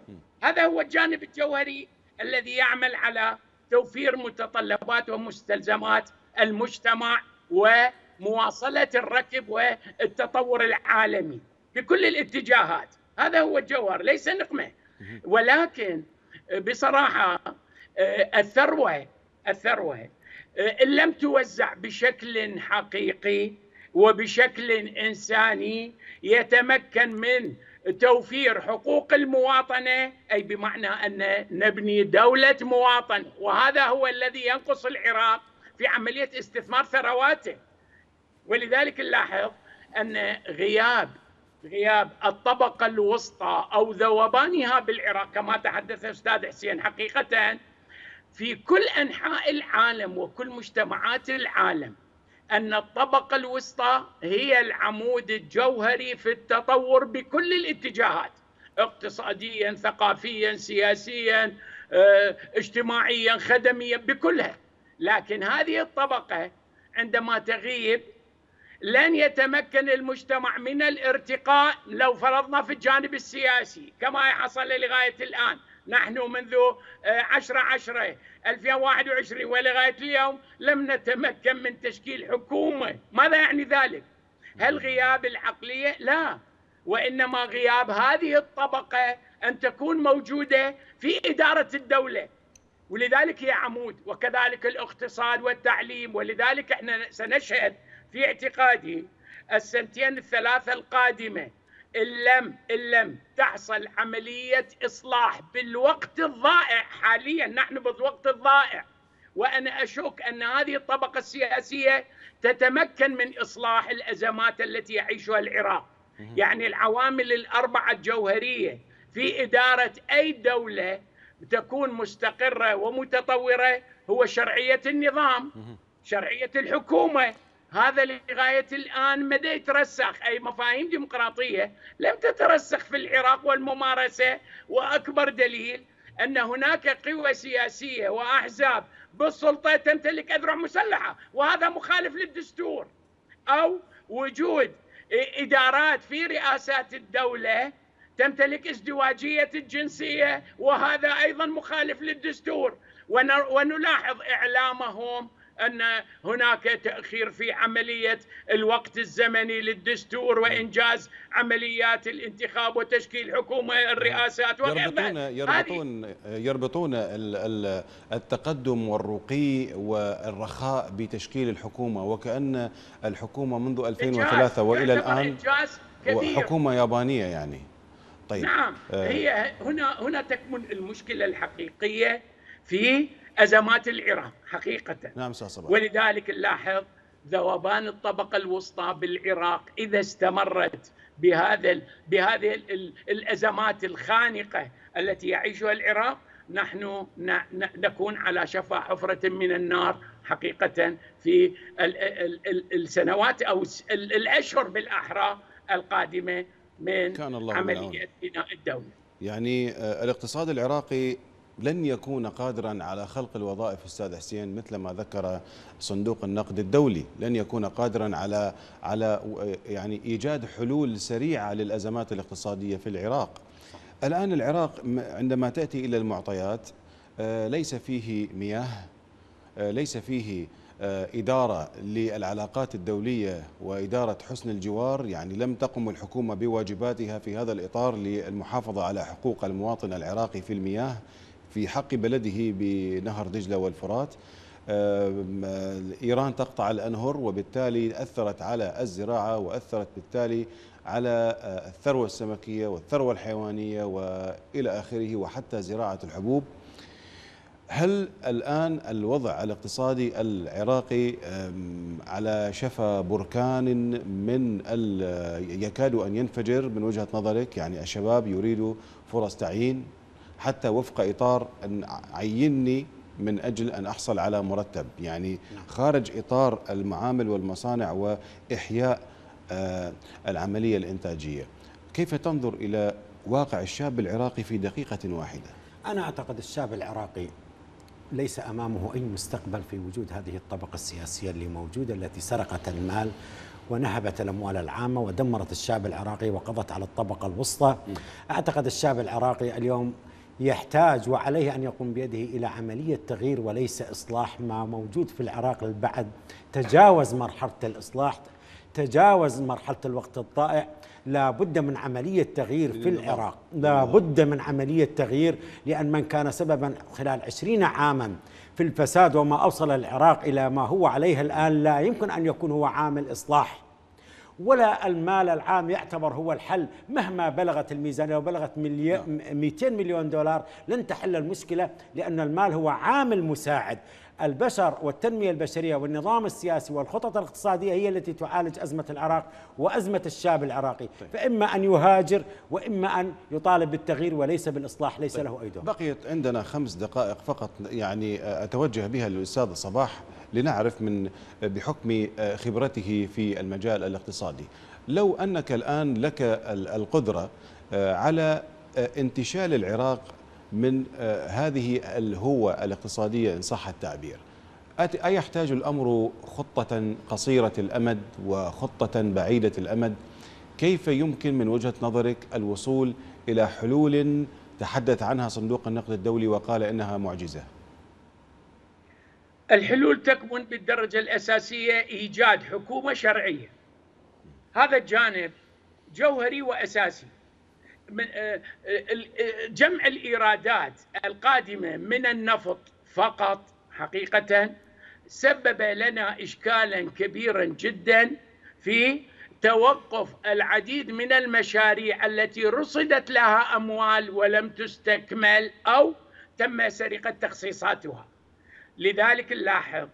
B: هذا هو الجانب الجوهري الذي يعمل على توفير متطلبات ومستلزمات المجتمع ومواصلة الركب والتطور العالمي بكل الاتجاهات. هذا هو الجوهر ليس نقمة. ولكن بصراحة آه، الثروة الثروة آه، إن لم توزع بشكل حقيقي وبشكل إنساني يتمكن من توفير حقوق المواطنة أي بمعنى أن نبني دولة مواطن وهذا هو الذي ينقص العراق في عملية استثمار ثرواته. ولذلك نلاحظ أن غياب غياب الطبقة الوسطى أو ذوبانها بالعراق كما تحدث أستاذ حسين حقيقة في كل أنحاء العالم وكل مجتمعات العالم أن الطبقة الوسطى هي العمود الجوهري في التطور بكل الاتجاهات اقتصاديا ثقافيا سياسيا آه، اجتماعيا خدميا بكلها. لكن هذه الطبقة عندما تغيب لن يتمكن المجتمع من الارتقاء لو فرضنا في الجانب السياسي كما حصل لغاية الآن نحن منذ 10 10 2021 ولغاية اليوم لم نتمكن من تشكيل حكومة ماذا يعني ذلك؟ هل غياب العقلية؟ لا وإنما غياب هذه الطبقة أن تكون موجودة في إدارة الدولة ولذلك هي عمود وكذلك الإقتصاد والتعليم ولذلك إحنا سنشهد في اعتقادي السنتين الثلاثة القادمة إن لم إن لم تحصل عملية إصلاح بالوقت الضائع حاليا نحن بالوقت الضائع. وأنا أشك أن هذه الطبقة السياسية تتمكن من إصلاح الأزمات التي يعيشها العراق. يعني العوامل الأربعة الجوهرية في إدارة أي دولة تكون مستقرة ومتطورة هو شرعية النظام شرعية الحكومة هذا لغاية الآن ما يترسخ. أي مفاهيم ديمقراطية لم تترسخ في العراق والممارسة. وأكبر دليل أن هناك قوى سياسية وأحزاب بالسلطة تمتلك أذرع مسلحة وهذا مخالف للدستور. أو وجود إدارات في رئاسات الدولة تمتلك ازدواجية الجنسية وهذا أيضا مخالف للدستور. ونلاحظ إعلامهم أن هناك تأخير في عملية الوقت الزمني للدستور وإنجاز عمليات الانتخاب وتشكيل حكومة الرئاسات.
A: يربطون يربطون يربطون التقدم والرقي والرخاء بتشكيل الحكومة وكأن الحكومة منذ 2003 وإلى الآن حكومة يابانية يعني.
B: طيب نعم آه. هي هنا هنا تكمن المشكلة الحقيقية في أزمات العراق حقيقة
A: نعم صباح.
B: ولذلك نلاحظ ذوبان الطبقة الوسطى بالعراق إذا استمرت بهذا بهذه الأزمات الخانقة التي يعيشها العراق نحن نكون على شفا حفرة من النار حقيقة في السنوات أو الأشهر بالأحرى القادمة من كان الله عملية بناء الدولة.
A: يعني آه، الاقتصاد العراقي لن يكون قادرا على خلق الوظائف أستاذ حسين مثل ما ذكر صندوق النقد الدولي، لن يكون قادرا على على يعني إيجاد حلول سريعة للأزمات الاقتصادية في العراق. الآن العراق عندما تأتي إلى المعطيات آه، ليس فيه مياه آه، ليس فيه آه، إدارة للعلاقات الدولية وإدارة حسن الجوار. يعني لم تقم الحكومة بواجباتها في هذا الإطار للمحافظة على حقوق المواطن العراقي في المياه. في حق بلده بنهر دجلة والفرات. إيران تقطع الأنهر وبالتالي أثرت على الزراعة وأثرت بالتالي على آه، الثروة السمكية والثروة الحيوانية وإلى آخره وحتى زراعة الحبوب. هل الآن الوضع الاقتصادي العراقي على شفا بركان من يكاد أن ينفجر من وجهة نظرك؟ يعني الشباب يريدوا فرص تعيين؟ حتى وفق إطار أن عيني من أجل أن أحصل على مرتب يعني نعم. خارج إطار المعامل والمصانع وإحياء آه، العملية الإنتاجية كيف تنظر إلى واقع الشاب العراقي في دقيقة واحدة؟
D: أنا أعتقد الشاب العراقي ليس أمامه أي مستقبل في وجود هذه الطبقة السياسية اللي موجودة التي سرقت المال ونهبت الأموال العامة ودمرت الشعب العراقي وقضت على الطبقة الوسطى أعتقد الشعب العراقي اليوم يحتاج وعليه أن يقوم بيده إلى عملية تغيير وليس إصلاح ما موجود في العراق البعد تجاوز مرحلة الإصلاح تجاوز مرحلة الوقت الضائع. لا بد من عملية تغيير في العراق. لا بد من عملية تغيير لأن من كان سببا خلال عشرين عاما في الفساد وما أوصل العراق إلى ما هو عليه الآن لا يمكن أن يكون هو عامل إصلاح. ولا المال العام يعتبر هو الحل مهما بلغت الميزانية وبلغت 200 نعم. مليون دولار لن تحل المشكلة لأن المال هو عامل مساعد البشر والتنمية البشرية والنظام السياسي والخطط الاقتصادية هي التي تعالج أزمة العراق وأزمة الشاب العراقي طيب. فإما أن يهاجر وإما أن يطالب بالتغيير وليس بالإصلاح ليس طيب. له أي دور
A: بقيت عندنا خمس دقائق فقط يعني أتوجه بها للأستاذ صباح لنعرف من بحكم خبرته في المجال الاقتصادي لو أنك الآن لك القدرة على انتشال العراق من آه، هذه الهوة الاقتصادية إن صح التعبير. أيحتاج الأمر خطة قصيرة الأمد وخطة بعيدة الأمد؟ كيف يمكن من وجهة نظرك الوصول إلى حلول تحدث عنها صندوق النقد الدولي وقال إنها معجزة؟
B: الحلول تكمن بالدرجة الأساسية إيجاد حكومة شرعية. هذا الجانب جوهري وأساسي. من آه، آه، جمع الإيرادات القادمة من النفط فقط حقيقة سبب لنا اشكالا كبيرا جدا في توقف العديد من المشاريع التي رصدت لها أموال ولم تستكمل أو تم سرقة تخصيصاتها. لذلك نلاحظ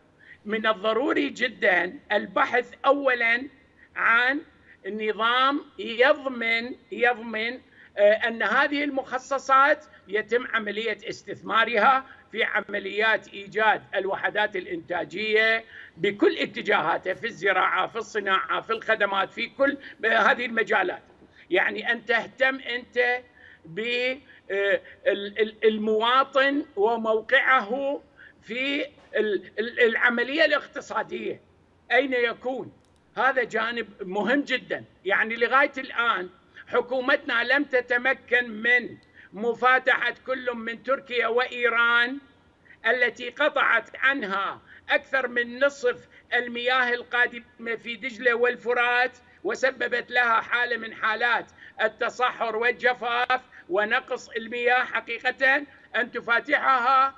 B: من الضروري جدا البحث اولا عن نظام يضمن يضمن آه، أن هذه المخصصات يتم عملية استثمارها في عمليات إيجاد الوحدات الإنتاجية بكل اتجاهاتها في الزراعة، في الصناعة، في الخدمات، في كل هذه المجالات. يعني أن تهتم أنت بالمواطن وموقعه في العملية الاقتصادية أين يكون؟ هذا جانب مهم جدا، يعني لغاية الآن حكومتنا لم تتمكن من مفاتحة كل من تركيا وإيران التي قطعت عنها أكثر من نصف المياه القادمة في دجلة والفرات وسببت لها حالة من حالات التصحر والجفاف ونقص المياه حقيقة أن تفاتحها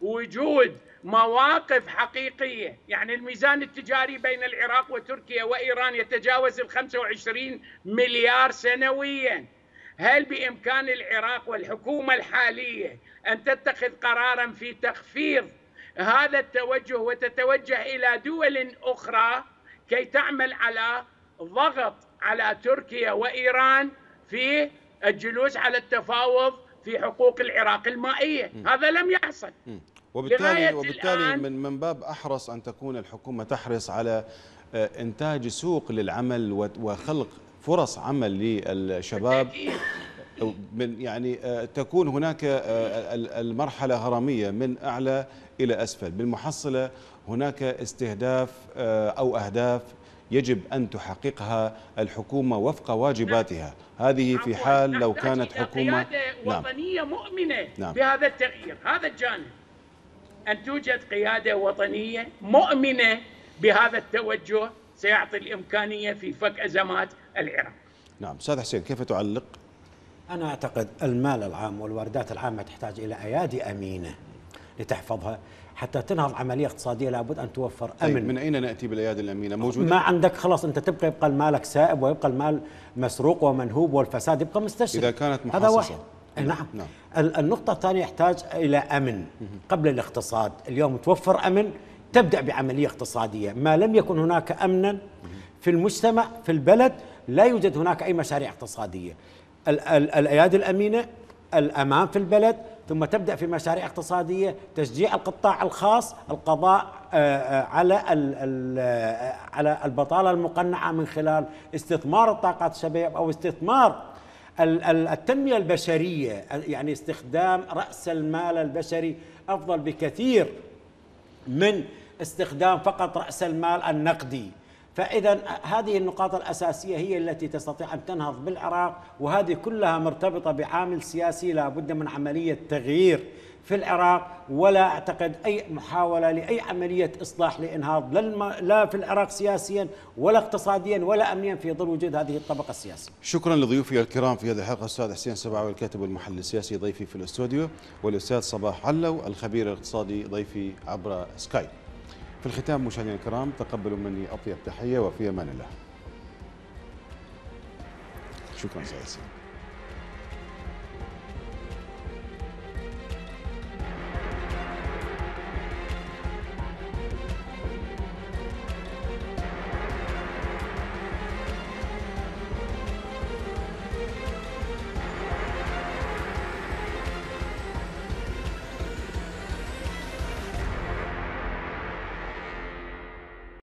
B: بوجود مواقف حقيقية، يعني الميزان التجاري بين العراق وتركيا وإيران يتجاوز ال 25 مليار سنويا. هل بإمكان العراق والحكومة الحالية أن تتخذ قرارا في تخفيض هذا التوجه وتتوجه إلى دول أخرى كي تعمل على ضغط على تركيا وإيران في الجلوس على التفاوض في حقوق العراق المائية، م. هذا لم يحصل. م.
A: وبالتالي وبالتالي من من باب أحرص أن تكون الحكومة تحرص على آه، إنتاج سوق للعمل وخلق فرص عمل للشباب. من يعني آه، تكون هناك آه، المرحلة هرمية من أعلى إلى أسفل. بالمحصلة هناك استهداف أو أهداف يجب أن تحققها الحكومة وفق واجباتها. هذه في حال لو كانت حكومه
B: نعم. وطنية مؤمنة نعم. بهذا التغيير. هذا الجانب. أن توجد قيادة وطنية مؤمنة بهذا التوجه سيعطي الإمكانية في فك أزمات العراق.
A: نعم أستاذ حسين كيف تعلق؟
D: أنا أعتقد المال العام والواردات العامة تحتاج إلى أيادي أمينة لتحفظها. حتى تنهض عملية اقتصادية لابد أن توفر طيب، أمن.
A: طيب من أين نأتي بالأيادي الأمينة؟ موجودة؟
D: ما عندك خلاص أنت تبقى يبقى المالك سائب ويبقى المال مسروق ومنهوب والفساد يبقى مستشرق
A: إذا كانت محصصة هذا واحد.
D: نعم, نعم. النقطة الثانية يحتاج إلى أمن قبل الاقتصاد. اليوم توفر أمن تبدأ بعملية اقتصادية. ما لم يكن هناك أمنا في المجتمع في البلد لا يوجد هناك أي مشاريع اقتصادية. الأيادي الأمينة الأمان في البلد ثم تبدأ في مشاريع اقتصادية تشجيع القطاع الخاص القضاء آه، آه، على آه، على البطالة المقنعة من خلال استثمار الطاقات الشباب أو استثمار التنمية البشرية يعني استخدام رأس المال البشري أفضل بكثير من استخدام فقط رأس المال النقدي. فإذا هذه النقاط الأساسية هي التي تستطيع أن تنهض بالعراق وهذه كلها مرتبطة بعامل سياسي لا بد من عملية تغيير. في العراق ولا أعتقد أي محاولة لأي عملية إصلاح لإنهاض لا في العراق سياسيا ولا اقتصاديا ولا امنيا في ظل وجود هذه الطبقة السياسية.
A: شكرا لضيوفي الكرام في هذه الحلقة الاستاذ حسين سبعوي الكاتب والمحلل السياسي ضيفي في الاستوديو والأستاذ صباح علو الخبير الاقتصادي ضيفي عبر سكاي. في الختام مشاهدينا الكرام تقبلوا مني أطيب تحية وفي أمان الله. شكرا سيدي